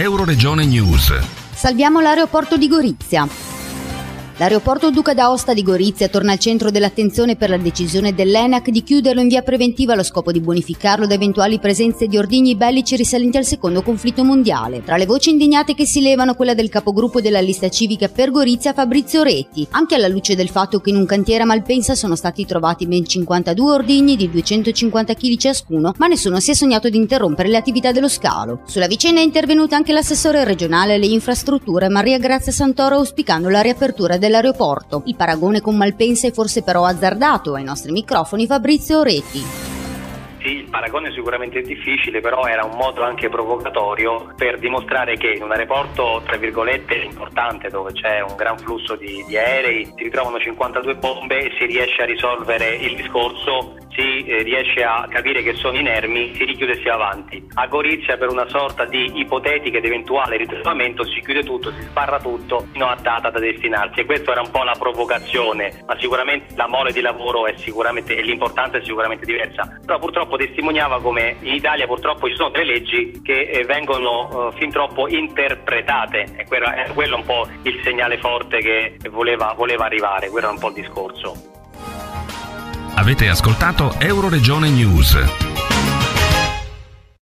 Euroregione News. Salviamo l'aeroporto di Gorizia. L'aeroporto Duca d'Aosta di Gorizia torna al centro dell'attenzione per la decisione dell'ENAC di chiuderlo in via preventiva allo scopo di bonificarlo da eventuali presenze di ordigni bellici risalenti al secondo conflitto mondiale. Tra le voci indignate che si levano quella del capogruppo della lista civica per Gorizia Fabrizio Reti, anche alla luce del fatto che in un cantiere a Malpensa sono stati trovati ben 52 ordigni di 250 kg ciascuno, ma nessuno si è sognato di interrompere le attività dello scalo. Sulla vicenda è intervenuta anche l'assessore regionale alle infrastrutture Maria Grazia Santoro auspicando la riapertura del dell'aeroporto. Il paragone con Malpensa è forse però azzardato ai nostri microfoni Fabrizio Reti. Sì, il paragone sicuramente è difficile, però era un modo anche provocatorio per dimostrare che in un aeroporto, tra virgolette, importante, dove c'è un gran flusso di, di aerei, si ritrovano 52 bombe e si riesce a risolvere il discorso si eh, riesce a capire che sono inermi, si richiude e si va avanti. A Gorizia per una sorta di ipotetica ed eventuale ritrovamento si chiude tutto, si sparra tutto fino a data da destinarsi e questa era un po' la provocazione, ma sicuramente la mole di lavoro è sicuramente e l'importanza è sicuramente diversa. Però purtroppo testimoniava come in Italia purtroppo ci sono tre leggi che eh, vengono eh, fin troppo interpretate e quello è un po' il segnale forte che voleva, voleva arrivare, quello era un po' il discorso. Avete ascoltato Euroregione News.